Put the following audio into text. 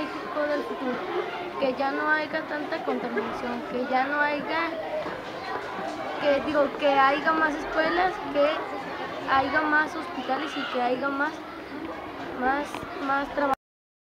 México del futuro, que ya no haya tanta contaminación, que ya no haya, que digo, que haya más escuelas, que haya más hospitales y que haya más, más, más trabajo.